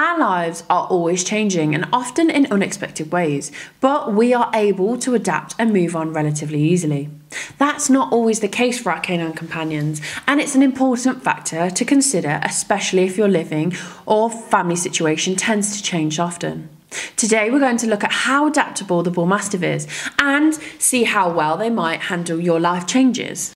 Our lives are always changing and often in unexpected ways, but we are able to adapt and move on relatively easily. That's not always the case for our canine companions, and it's an important factor to consider, especially if your living or family situation tends to change often. Today, we're going to look at how adaptable the Bull Mastiff is and see how well they might handle your life changes.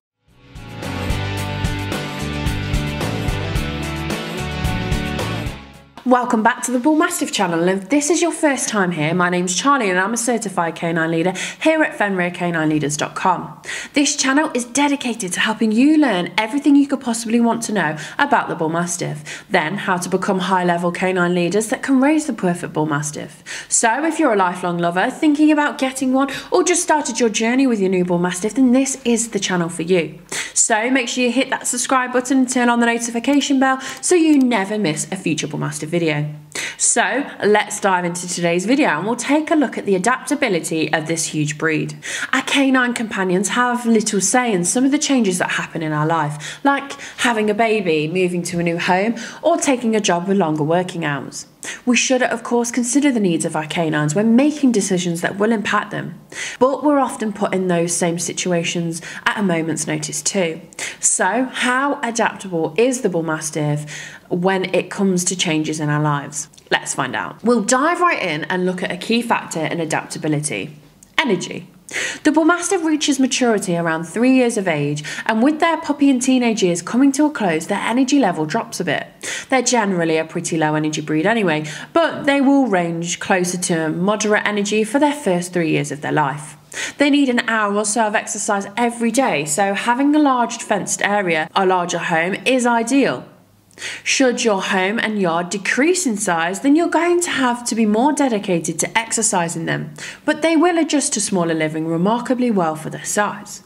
Welcome back to the Bull Mastiff channel. If this is your first time here, my name's Charlie and I'm a certified canine leader here at FenrirCanineLeaders.com. This channel is dedicated to helping you learn everything you could possibly want to know about the Bull Mastiff, then how to become high level canine leaders that can raise the perfect Bull Mastiff. So if you're a lifelong lover, thinking about getting one, or just started your journey with your new Bull Mastiff, then this is the channel for you. So make sure you hit that subscribe button and turn on the notification bell so you never miss a future Bull Mastiff video. So let's dive into today's video and we'll take a look at the adaptability of this huge breed. Our canine companions have little say in some of the changes that happen in our life, like having a baby, moving to a new home, or taking a job with longer working hours. We should, of course, consider the needs of our canines when making decisions that will impact them. But we're often put in those same situations at a moment's notice, too. So, how adaptable is the Bull Mastiff when it comes to changes in our lives? Let's find out. We'll dive right in and look at a key factor in adaptability energy. The Bull Mastiff reaches maturity around three years of age, and with their puppy and teenage years coming to a close, their energy level drops a bit. They're generally a pretty low energy breed anyway, but they will range closer to moderate energy for their first three years of their life. They need an hour or so of exercise every day, so having a large fenced area, a larger home, is ideal. Should your home and yard decrease in size, then you're going to have to be more dedicated to exercising them, but they will adjust to smaller living remarkably well for their size.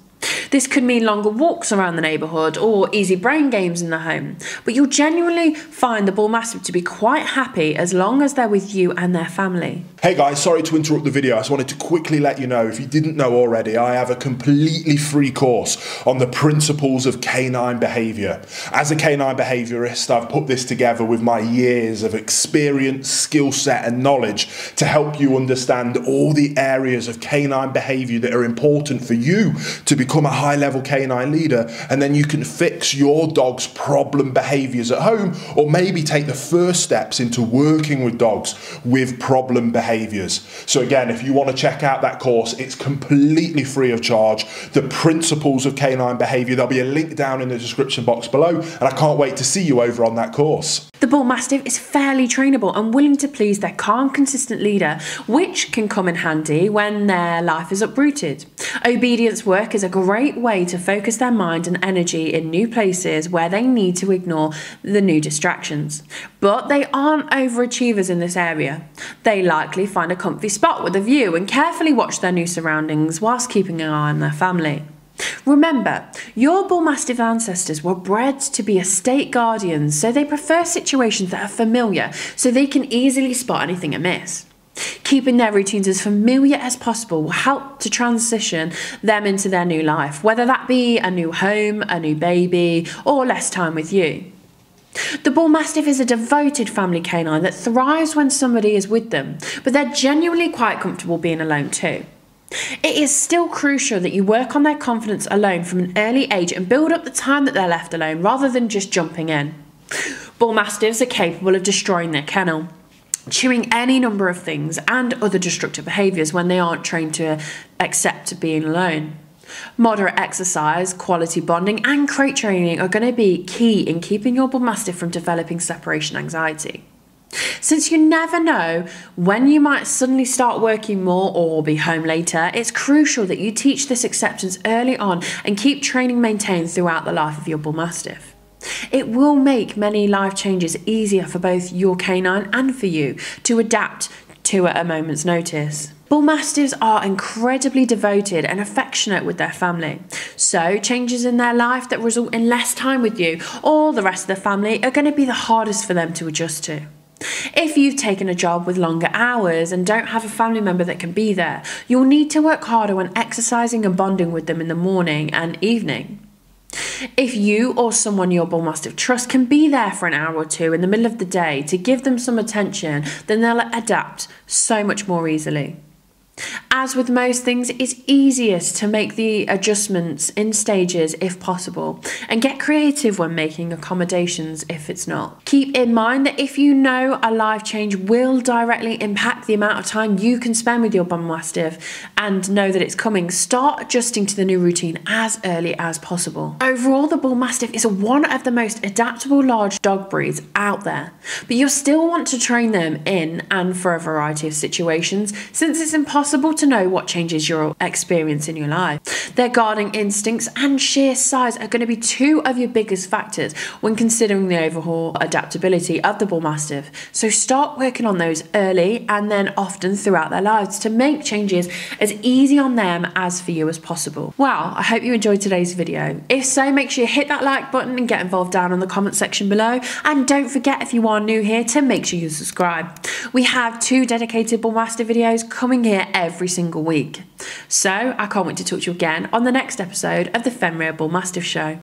This could mean longer walks around the neighbourhood or easy brain games in the home, but you'll genuinely find the Bull to be quite happy as long as they're with you and their family. Hey guys, sorry to interrupt the video. I just wanted to quickly let you know, if you didn't know already, I have a completely free course on the principles of canine behaviour. As a canine behaviourist, I've put this together with my years of experience, skill set, and knowledge to help you understand all the areas of canine behaviour that are important for you to become a high level canine leader, and then you can fix your dog's problem behaviors at home, or maybe take the first steps into working with dogs with problem behaviors. So, again, if you want to check out that course, it's completely free of charge. The principles of canine behavior, there'll be a link down in the description box below, and I can't wait to see you over on that course. The Bull Mastiff is fairly trainable and willing to please their calm, consistent leader, which can come in handy when their life is uprooted. Obedience work is a great way to focus their mind and energy in new places where they need to ignore the new distractions. But they aren't overachievers in this area. They likely find a comfy spot with a view and carefully watch their new surroundings whilst keeping an eye on their family. Remember, your Bull Mastiff ancestors were bred to be estate guardians, so they prefer situations that are familiar so they can easily spot anything amiss. Keeping their routines as familiar as possible will help to transition them into their new life, whether that be a new home, a new baby, or less time with you. The Bull Mastiff is a devoted family canine that thrives when somebody is with them, but they're genuinely quite comfortable being alone too. It is still crucial that you work on their confidence alone from an early age and build up the time that they're left alone rather than just jumping in. Bull Mastiffs are capable of destroying their kennel, chewing any number of things and other destructive behaviours when they aren't trained to accept being alone. Moderate exercise, quality bonding, and crate training are going to be key in keeping your Bull Mastiff from developing separation anxiety. Since you never know when you might suddenly start working more or be home later, it's crucial that you teach this acceptance early on and keep training maintained throughout the life of your Bull Mastiff. It will make many life changes easier for both your canine and for you to adapt to at a moment's notice. Bull Mastiffs are incredibly devoted and affectionate with their family. So, changes in their life that result in less time with you or the rest of the family are going to be the hardest for them to adjust to. If you've taken a job with longer hours and don't have a family member that can be there, you'll need to work harder when exercising and bonding with them in the morning and evening. If you or someone your Bull Mastiff trust can be there for an hour or two in the middle of the day to give them some attention, then they'll adapt so much more easily. As with most things, it's easiest to make the adjustments in stages if possible and get creative when making accommodations if it's not. Keep in mind that if you know a life change will directly impact the amount of time you can spend with your Bull Mastiff and know that it's coming, start adjusting to the new routine as early as possible. Overall, the Bull Mastiff is one of the most adaptable large dog breeds out there, but you'll still want to train them in and for a variety of situations since it's impossible to know what changes you'll experience in your life. Their guarding instincts and sheer size are going to be two of your biggest factors when considering the overall adaptability of the Bull Mastiff. So start working on those early and then often throughout their lives to make changes as easy on them as for you as possible. Well, I hope you enjoyed today's video. If so, make sure you hit that like button and get involved down in the comment section below. And don't forget if you are new here to make sure you subscribe. We have two dedicated Bull Mastiff videos coming here every single week. So I can't wait to talk to you again on the next episode of the Fenrir Bull Mastiff Show.